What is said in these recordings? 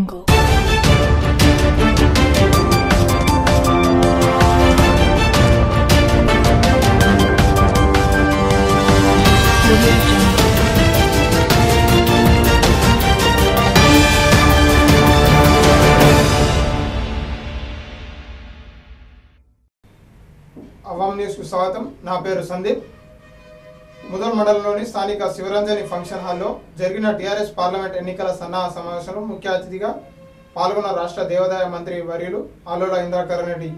Jungle. Audio Jungle. అవాం న్యూస్కు స్వాగతం నా పేరు సందీప్ ముదల్ మండలంలోని స్థానిక శివరంజని ఫంక్షన్ హాల్లో జరిగిన టీఆర్ఎస్ పార్లమెంట్ ఎన్నికల సన్నాహ సమావేశంలో ముఖ్య అతిథిగా పాల్గొన్న రాష్ట్ర దేవాదాయ మంత్రి వర్యులు ఆలోడ ఇంద్రాకరణ్ రెడ్డి.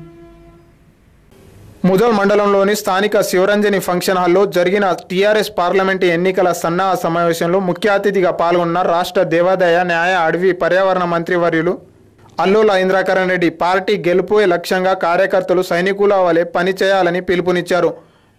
ముదల్ మండలంలోని స్థానిక శివరంజని ఫంక్షన్ హాల్లో జరిగిన టీఆర్ఎస్ పార్లమెంటు ఎన్నికల సన్నాహ సమావేశంలో ముఖ్య అతిథిగా పాల్గొన్న రాష్ట్ర దేవాదాయ న్యాయ అడవి పర్యావరణ మంత్రి వర్యులు అల్లుల ఇంద్రాకరణ్ రెడ్డి పార్టీ గెలుపు లక్ష్యంగా కార్యకర్తలు సైనికుల వలె పనిచేయాలని పిలుపునిచ్చారు.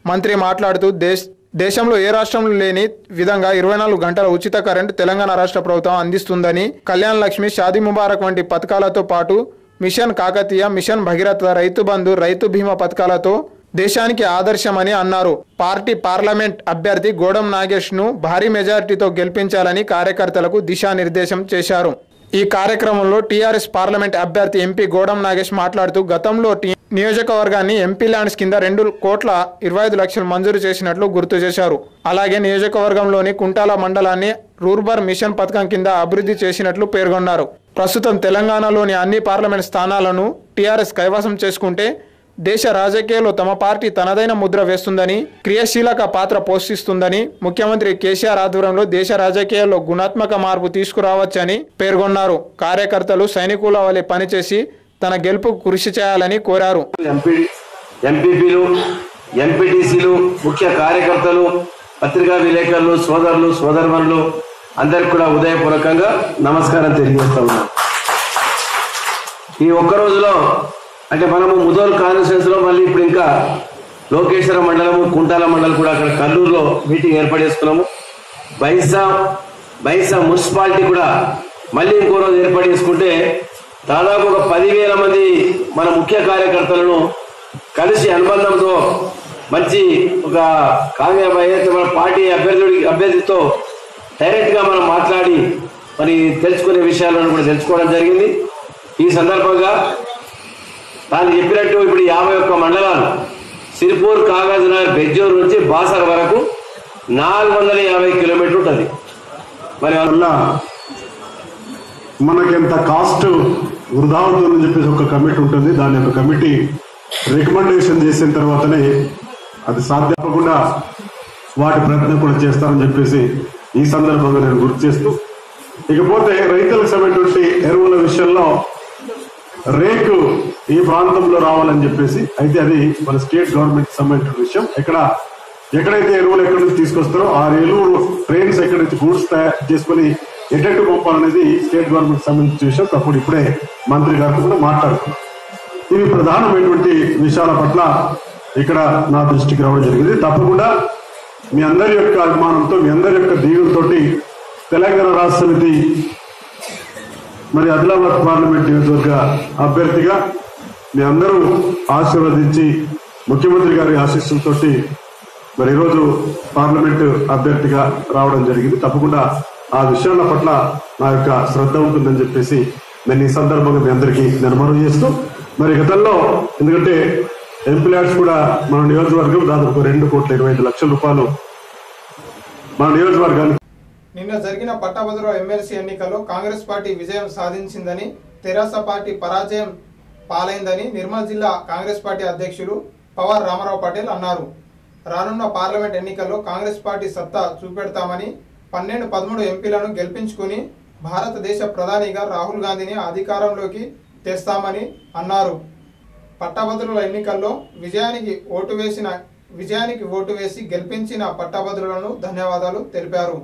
మంత్రి మాట్లాడుతూ దేశ్ దేశంలో ఏ రాష్ట్రంలో లేని విధంగా ఇరవై నాలుగు గంటల ఉచిత కరెంటు తెలంగాణ రాష్ట్ర ప్రభుత్వం అందిస్తుందని కళ్యాణ్ లక్ష్మి షాదీ ముబారక్ వంటి పథకాలతో పాటు మిషన్ కాకతీయ మిషన్ భగీరథ రైతు బంధు రైతు బీమా పథకాలతో దేశానికి ఆదర్శమని అన్నారు. పార్టీ పార్లమెంట్ అభ్యర్థి గోడం నాగేష్ను భారీ మెజారిటీతో గెలిపించాలని కార్యకర్తలకు దిశానిర్దేశం చేశారు. ఈ కార్యక్రమంలో టీఆర్ఎస్ పార్లమెంట్ అభ్యర్థి ఎంపీ గోడం నాగేష్ మాట్లాడుతూ గతంలో టీ- నియోజకవర్గాన్ని ఎంపీ ల్యాండ్స్ కింద రెండు కోట్ల ఇరవై ఐదు లక్షలు మంజూరు చేసినట్లు గుర్తు చేశారు. అలాగే నియోజకవర్గంలోని కుంటాల మండలాన్ని రూర్బర్ మిషన్ పథకం కింద అభివృద్ధి చేసినట్లు పేర్కొన్నారు. ప్రస్తుతం తెలంగాణలోని అన్ని పార్లమెంట్ స్థానాలను టీఆర్ఎస్ కైవసం చేసుకుంటే దేశ రాజకీయాల్లో తమ పార్టీ తనదైన ముద్ర వేస్తుందని క్రియాశీలక పాత్ర పోషిస్తుందని ముఖ్యమంత్రి కేసీఆర్ ఆధ్వర్యంలో దేశ రాజకీయాల్లో గుణాత్మక మార్పు తీసుకురావచ్చని పేర్కొన్నారు. కార్యకర్తలు సైనికుల వలె పనిచేసి తన గెలుపుకు కృషి చేయాలని కోరారు. ఎంపీ ఎంపీపీలు ఎంపీటీసీలు ముఖ్య కార్యకర్తలు పత్రికా విలేకరులు సోదరులు సోదరుమణులు అందరికి కూడా ఉదయపూర్వకంగా నమస్కారం తెలియజేస్తా ఉన్నాను ఈ ఒక్క రోజులో అంటే మనము ముదోల్ కాన్స్టిట్యూన్స్లో మళ్ళీ ఇప్పుడు ఇంకా లోకేశ్వర మండలము కుంటాల మండలం కూడా అక్కడ కల్లూరులో మీటింగ్ ఏర్పాటు చేసుకున్నాము. బైసా బైసా మున్సిపాలిటీ కూడా మళ్ళీ ఇంకో రోజు ఏర్పాటు చేసుకుంటే దాదాపు ఒక పదివేల మంది మన ముఖ్య కార్యకర్తలను కలిసి అనుబంధంతో మంచి ఒక కాంగ్రెస్ ఏదైతే మన పార్టీ అభ్యర్థుడి అభ్యర్థితో డైరెక్ట్గా మనం మాట్లాడి మరి తెలుసుకునే విషయాలను కూడా తెలుసుకోవడం జరిగింది. ఈ సందర్భంగా తాను చెప్పినట్టు ఇప్పుడు యాభై ఒక్క మండలాలు సిరిపూర్ కాగజ్ నగర్ బెజ్జూరు నుంచి బాసర్ వరకు నాలుగు వందల యాభై కిలోమీటర్ ఉంటుంది. మరి ఉన్న మనకి ఎంత కాస్ట్ వృధా అని చెప్పేసి ఒక కమిటీ ఉంటుంది. దాని యొక్క కమిటీ రికమెండేషన్ చేసిన తర్వాతనే అది సాధ్యపకుండా వాటి ప్రయత్నం కూడా చేస్తారని చెప్పేసి ఈ సందర్భంగా నేను గుర్తు చేస్తూ ఇకపోతే రైతులకు సంబంధించి ఎరువుల విషయంలో రేకు ఈ ప్రాంతంలో రావాలని చెప్పేసి అయితే అది మన స్టేట్ గవర్నమెంట్ సంబంధించిన విషయం. ఎక్కడ ఎక్కడైతే ఎరువులు ఎక్కడి నుంచి తీసుకొస్తారో ఆ ఎరువులు ట్రైన్స్ ఎక్కడి నుంచి గూడ్స్ తయారు చేసుకుని ఎటెట్టు పంపాలనేది స్టేట్ గవర్నమెంట్ సంబంధించిన విషయం తప్పుడు ఇప్పుడే మంత్రి గారితో కూడా మాట్లాడుకున్నాం ఇవి ప్రధానమైనటువంటి విషయాల పట్ల ఇక్కడ నా దృష్టికి రావడం జరిగింది. తప్పకుండా మీ అందరి యొక్క అభిమానంతో మీ అందరి యొక్క దీవులతోటి తెలంగాణ రాష్ట్ర సమితి మరి ఆదిలాబాద్ పార్లమెంట్ నియోజకవర్గ అభ్యర్థిగా మీ అందరూ ఆశీర్వదించి ముఖ్యమంత్రి గారి ఆశీస్సులతోటి మరి ఈరోజు పార్లమెంట్ అభ్యర్థిగా రావడం జరిగింది. తప్పకుండా ఆ విషయాల పట్ల నా యొక్క శ్రద్ధ ఉంటుందని చెప్పేసి నేను ఈ సందర్భంగా మీ అందరికీ నేను మనవి చేస్తూ మరి గతంలో ఎందుకంటే ఎంప్లాయర్స్ కూడా మన నియోజకవర్గం దాదాపు రెండు కోట్ల ఇరవై ఐదు లక్షల రూపాయలు మన నియోజకవర్గానికి నిన్న జరిగిన పట్టభద్ర ఎమ్మెల్సీ ఎన్నికల్లో కాంగ్రెస్ పార్టీ విజయం సాధించిందని తెరాస పార్టీ పరాజయం పాలైందని నిర్మల్ జిల్లా కాంగ్రెస్ పార్టీ అధ్యక్షులు పవార్ రామారావు పటేల్ అన్నారు. రానున్న పార్లమెంట్ ఎన్నికల్లో కాంగ్రెస్ పార్టీ సత్తా చూపెడతామని పన్నెండు పదమూడు ఎంపీలను గెలిపించుకుని భారతదేశ ప్రధానిగా రాహుల్ గాంధీని అధికారంలోకి తెస్తామని అన్నారు. పట్టభద్రుల ఎన్నికల్లో విజయానికి ఓటు వేసిన విజయానికి ఓటు వేసి గెలిపించిన పట్టభద్రులను ధన్యవాదాలు తెలిపారు.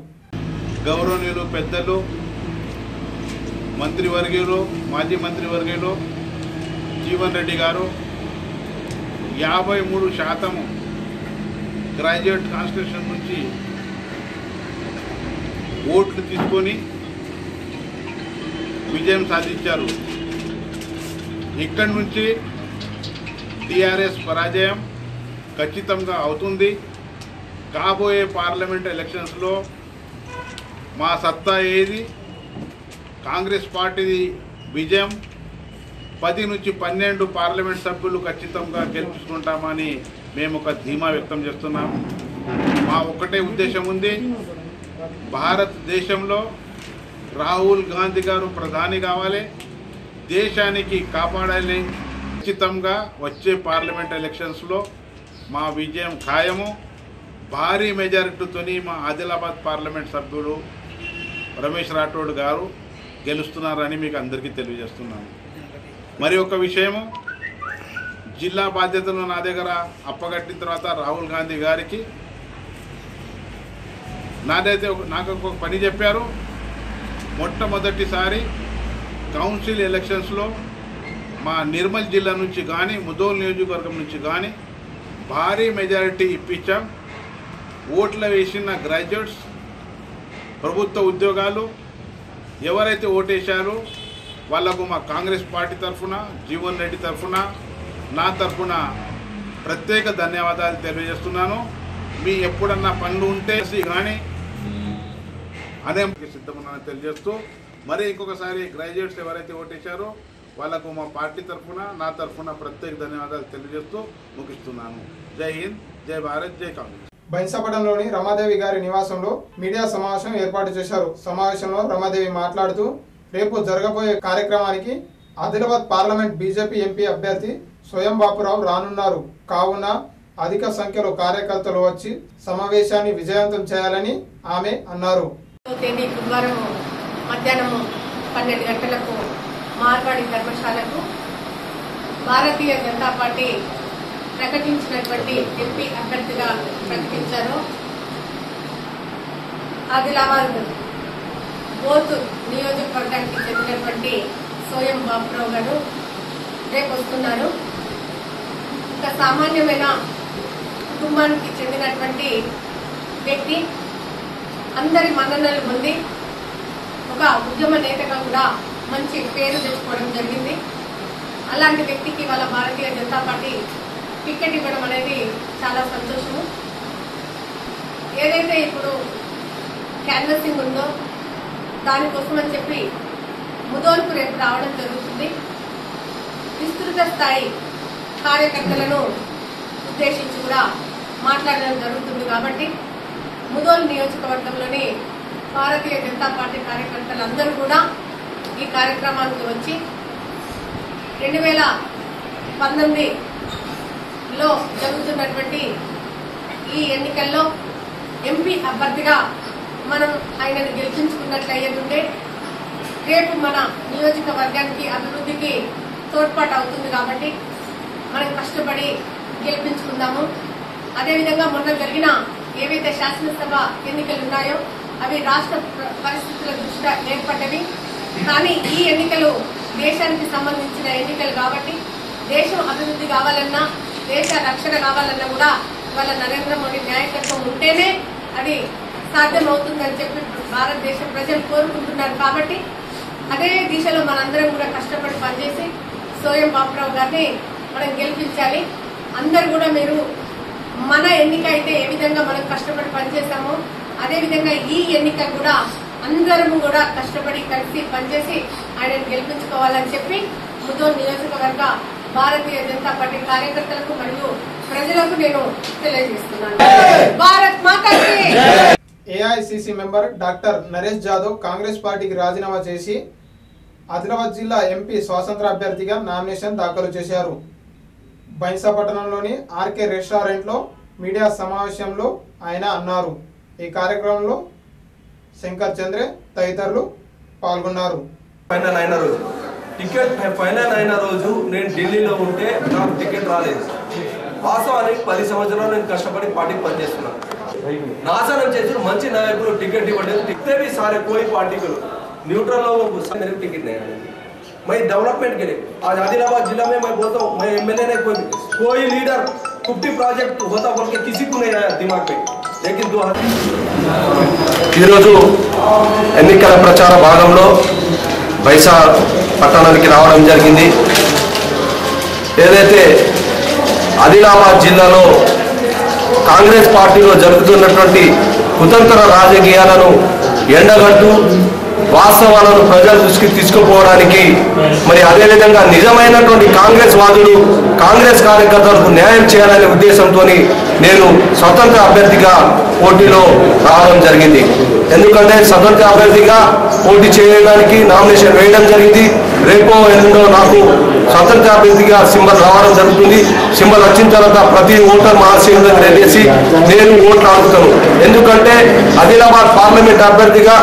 గౌరవనీయులు పెద్దలు మంత్రివర్గీయులు మాజీ మంత్రివర్గీయులు జీవన్ రెడ్డి గారు యాభై మూడు శాతం గ్రాడ్యుయేట్ కాన్స్టిట్యూషన్ నుంచి ఓట్లు తీసుకొని విజయం సాధించారు. ఇక్కడి నుంచి టీఆర్ఎస్ పరాజయం ఖచ్చితంగా అవుతుంది. కాబోయే పార్లమెంట్ ఎలక్షన్స్లో మా సత్తా ఏది? కాంగ్రెస్ పార్టీది విజయం. పది నుంచి పన్నెండు పార్లమెంట్ సభ్యులు ఖచ్చితంగా గెలుచుకుంటామని మేము ఒక ధీమా వ్యక్తం చేస్తున్నాం. మా ఒక్కటే ఉద్దేశం ఉంది. భారతదేశంలో రాహుల్ గాంధీ గారు ప్రధాని కావాలి. దేశానికి కాపాడాలి. ఖచ్చితంగా వచ్చే పార్లమెంట్ ఎలక్షన్స్లో మా విజయం ఖాయము. భారీ మెజారిటీతోని మా ఆదిలాబాద్ పార్లమెంట్ సభ్యుడు రమేష్ రాఠోడ్ గారు గెలుస్తున్నారని మీకు అందరికీ తెలియజేస్తున్నాను. మరి ఒక విషయము జిల్లా బాధ్యతలు నా దగ్గర అప్పగట్టిన తర్వాత రాహుల్ గాంధీ గారికి నాదైతే ఒక- నాకు ఒక పని చెప్పారు. మొట్టమొదటిసారి కౌన్సిల్ ఎలక్షన్స్లో మా నిర్మల్ జిల్లా నుంచి కానీ ముదోల్ నియోజకవర్గం నుంచి కానీ భారీ మెజారిటీ ఇప్పించాం. ఓట్ల వేసిన గ్రాడ్యుయేట్స్ ప్రభుత్వ ఉద్యోగాలు ఎవరైతే ఓటేశారో వాళ్ళకు మా కాంగ్రెస్ పార్టీ తరఫున జీవన్ రెడ్డి తరఫున నా తరఫున ప్రత్యేక ధన్యవాదాలు తెలియజేస్తున్నాను. మీ ఎప్పుడన్నా పనులు ఉంటే కానీ అదే సిద్ధమున్నానని తెలియజేస్తూ మరి ఇంకొకసారి గ్రాడ్యుయేట్స్ ఎవరైతే ఓటేశారో వాళ్ళకు మా పార్టీ తరఫున నా తరఫున ప్రత్యేక ధన్యవాదాలు తెలియజేస్తూ ముగిస్తున్నాను. జై హింద్ జై భారత్ జై కాంగ్రెస్. బైన్సపట్నంలోని రమాదేవి గారి నివాసంలో మీడియా సమావేశం ఏర్పాటు చేశారు. సమావేశంలో రమాదేవి మాట్లాడుతూ రేపు జరగబోయే కార్యక్రమానికి ఆదిలాబాద్ పార్లమెంట్ బీజేపీ ఎంపీ అభ్యర్థి స్వయం బాపురావు రానున్నారు. కావున అధిక సంఖ్యలో కార్యకర్తలు వచ్చి సమావేశాన్ని విజయవంతం చేయాలని ఆమె అన్నారు. తేదీ గురువారం మధ్యాహ్నం పన్నెండు గంటలకు మార్వాడి ధర్మశాలకు భారతీయ జనతా పార్టీ ప్రకటించినటువంటి ఎంపీ అభ్యర్థిగా ప్రకటించారు. ఆదిలాబాద్ బోత్ నియోజకవర్గానికి చెందినటువంటి సోయం బాబురావు గారు రేపు వస్తున్నారు. ఒక సామాన్యమైన కుటుంబానికి చెందినటువంటి వ్యక్తి అందరి మన్ననలు పొంది ఒక ఉద్యమ నేతగా కూడా మంచి పేరు తెచ్చుకోవడం జరిగింది. అలాంటి వ్యక్తికి వాళ్ళ భారతీయ జనతా పార్టీ టికెట్ ఇవ్వడం అనేది చాలా సంతోషము. ఏదైతే ఇప్పుడు క్యాన్వసింగ్ ఉందో దానికోసం అని చెప్పి ముదోల్పు రేపు రావడం జరుగుతుంది. విస్తృత స్థాయి కార్యకర్తలను ఉద్దేశించి కూడా మాట్లాడడం జరుగుతుంది కాబట్టి ముదోల్ నియోజకవర్గంలోని భారతీయ జనతా పార్టీ కార్యకర్తలందరూ కూడా ఈ కార్యక్రమానికి వచ్చి రెండు వేల పంతొమ్మిదిలో జరుగుతున్నటువంటి ఈ ఎన్నికల్లో ఎంపీ అభ్యర్థిగా మనం ఆయనను గెలిపించుకున్నట్లయ్యేదుంటే రేపు మన నియోజకవర్గానికి అభివృద్ధికి తోడ్పాటు అవుతుంది కాబట్టి మనం కష్టపడి గెలిపించుకుందాము. అదేవిధంగా మొన్న జరిగిన ఏవైతే శాసనసభ ఎన్నికలు ఉన్నాయో అవి రాష్ట్ర పరిస్థితుల దృష్ట్యా ఏర్పడ్డవి. కానీ ఈ ఎన్నికలు దేశానికి సంబంధించిన ఎన్నికలు కాబట్టి దేశం అభివృద్ధి కావాలన్నా దేశ రక్షణ కావాలన్నా కూడా వాళ్ళ నరేంద్ర మోడీ నాయకత్వం ఉంటేనే అది సాధ్యమవుతుందని చెప్పి భారతదేశ ప్రజలు కోరుకుంటున్నారు కాబట్టి అదే దిశలో మనందరం కూడా కష్టపడి పనిచేసి సోయం బాబురావు గారిని మనం గెలిపించాలి. అందరు కూడా మీరు మన ఎన్నిక అయితే ఏ విధంగా మనం కష్టపడి పనిచేసామో అదే విధంగా ఈ ఎన్నిక కూడా అందరము కూడా కష్టపడి కలిసి పనిచేసి ఆయనను గెలిపించుకోవాలని చెప్పి ముదోల్ నియోజకవర్గ భారతీయ జనతా పార్టీ కార్యకర్తలకు మరియు ప్రజలకు నేను తెలియజేస్తున్నాను. భారత్ మాతాకి! AICC member doctor Naresh Jadhav Congress పార్టీకి రాజీనామా చేసి ఆదిలాబాద్ జిల్లా ఎంపీ స్వాతంత్ర అభ్యర్థిగా నామినేషన్ దాఖలు చేశారు. బైంసపట్టణంలోని ఆర్కే రెస్టారెంట్లో మీడియా సమావేశంలో ఆయన అన్నారు. ఈ కార్యక్రమంలో శంకర్ చంద్రే తదితరులు పాల్గొన్నారు. ఫైనల్ అయిన రోజు. టికెట్ ఫైనల్ అయిన రోజు నేను ఢిల్లీలో ఉంటే నాకు టికెట్ రాలేదు. వాస్తవానికి పది సంవత్సరాలు నేను కష్టపడి పార్టీకి పనిచేస్తున్నాను నాశనం చేసిన మంచి నాయకులు టికెట్ ఇవ్వండి టిక్తే సారే పోయి పార్టీకులు. న్యూట్రల్లో టికెట్ నేను मैं डेवलपमेंट के लिए आज आदिलाबाद जिला में मैं बोलता हूँ मैं एमएलए ने कोई कोई लीडर फिफ्टी प्रोजेक्ट होता बोल के किसी को नहीं आया दिमाग पे लेकिन दो ఈరోజు ఎన్నికల ప్రచార భాగంలో బైసా పట్టణానికి రావడం జరిగింది ఏదైతే ఆదిలాబాద్ జిల్లాలో కాంగ్రెస్ పార్టీలో జరుగుతున్నటువంటి కుతంత్ర రాజకీయాలను ఎండగట్టు వాస్తవాలను ప్రజల దృష్టికి తీసుకుపోవడానికి. మరి అదేవిధంగా నిజమైనటువంటి కాంగ్రెస్ వాదులు కాంగ్రెస్ కార్యకర్తలకు న్యాయం చేయాలనే ఉద్దేశంతో నేను స్వతంత్ర అభ్యర్థిగా పోటీలో రావడం జరిగింది. ఎందుకంటే స్వతంత్ర అభ్యర్థిగా పోటీ చేయడానికి నామినేషన్ వేయడం జరిగింది. రేపో ఎల్లుండో నాకు స్వతంత్ర అభ్యర్థిగా సింబల్ రావడం జరుగుతుంది. సింబల్ వచ్చిన తర్వాత ప్రతి ఓటర్ మహాశీలంగా వెళ్ళేసి నేను ఓట్లు అడుగుతాను. ఎందుకంటే ఆదిలాబాద్ పార్లమెంట్ అభ్యర్థిగా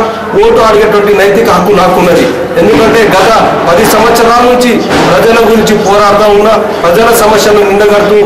ఓటు అడిగేటువంటి నైతిక హక్కు నాకున్నది. ఎందుకంటే గత పది సంవత్సరాల నుంచి ప్రజల గురించి పోరాడుతూ ఉన్న ప్రజల సమస్యలను నిండగడుతూ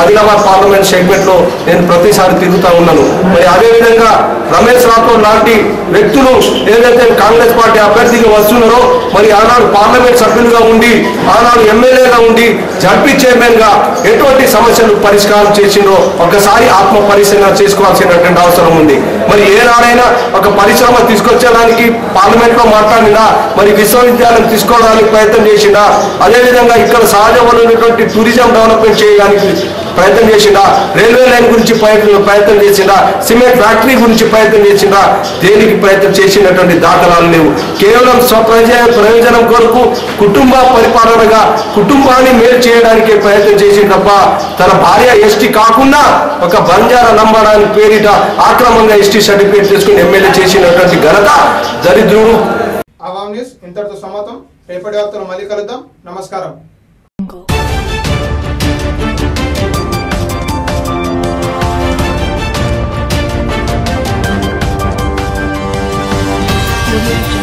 ఆదిలాబాద్ పార్లమెంట్ సెగ్మెంట్లో నేను ప్రతిసారి తిరుగుతూ ఉన్నాను. మరి అదేవిధంగా రమేష్ రాథోడ్ లాంటి వ్యక్తులు ఏదైతే కాంగ్రెస్ పార్టీ అభ్యర్థిగా వస్తున్నారో మరి ఆనాడు పార్లమెంట్ సభ్యులుగా ఉండి ఆనాడు ఎమ్మెల్యేగా ఉండి జడ్పీ చైర్మన్గా ఎటువంటి సమస్యలు పరిష్కారం చేసిండ్రో ఒకసారి ఆత్మ పరిశీలన చేసుకోవాల్సినటువంటి అవసరం ఉంది. మరి ఏనాడైనా ఒక పరిశ్రమ తీసుకొచ్చేదానికి పార్లమెంట్లో మాట్లాడినా మరి విశ్వవిద్యాలయం తీసుకోవడానికి ప్రయత్నం చేసినా అదేవిధంగా ఇక్కడ సహజ వనరులైనటువంటి టూరిజం డెవలప్మెంట్ చేయడానికి ప్రయత్నం చేసిందా రైల్వే లైన్ గురించి ప్రయత్నం ప్రయత్నం చేసిందా సిమెంట్ ఫ్యాక్టరీ గురించి ప్రయత్నం చేసిందా దేనికి ప్రయత్నం చేసినటువంటి దాఖలాలు లేవు. కేవలం స్వప్రయోజన ప్రయోజనం కొరకు కుటుంబ పరిపాలనగా కుటుంబాన్ని మేలు చేయడానికి ప్రయత్నం చేసింది తప్ప తన భార్య ఎస్టీ కాకుండా ఒక బంజారా నంబడానికి పేరిట ఆక్రమంగా ఎస్టీ సర్టిఫికేట్ తీసుకుని ఎమ్మెల్యే చేసినటువంటి ఘనత దరిద్రుడు. అవామ్ న్యూస్ ఇంతటితో సమాతం రేపటి వార్తలు మళ్ళీ కలుద్దాం. నమస్కారం. You.